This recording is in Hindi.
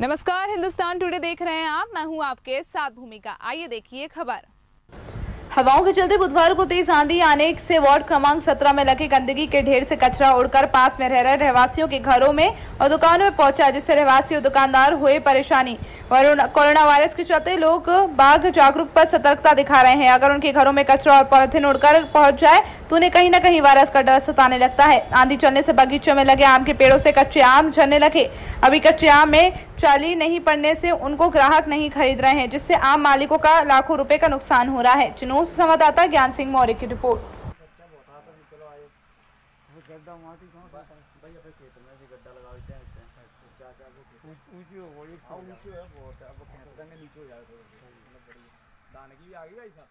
नमस्कार, हिंदुस्तान टुडे देख रहे हैं आप। मैं हूँ आपके साथ भूमिका। आइए देखिए खबर। हवाओं के चलते बुधवार को तेज आंधी आने से वार्ड क्रमांक 17 में लगे गंदगी के ढेर से कचरा उड़कर पास में रह रहे रहवासियों के घरों में और दुकानों में पहुँचा, जिससे रहवासी और दुकानदार हुए परेशानी। कोरोना वायरस के चलते लोग बाघ जागरूक पर सतर्कता दिखा रहे हैं। अगर उनके घरों में कचरा और पॉलिथीन उड़कर पहुँच जाए तो उन्हें कहीं न कहीं वायरस का डर सताने लगता है। आंधी चलने से बगीचों में लगे आम के पेड़ों से कच्चे आम झरने लगे। अभी कच्चे आम में चाली नहीं पड़ने से उनको ग्राहक नहीं खरीद रहे हैं, जिससे आम मालिकों का लाखों रुपए का नुकसान हो रहा है। चिनूर संवाददाता ज्ञान सिंह मौर्य की रिपोर्ट। थोड़ी मतलब दाने की भी आ गई भाई साहब?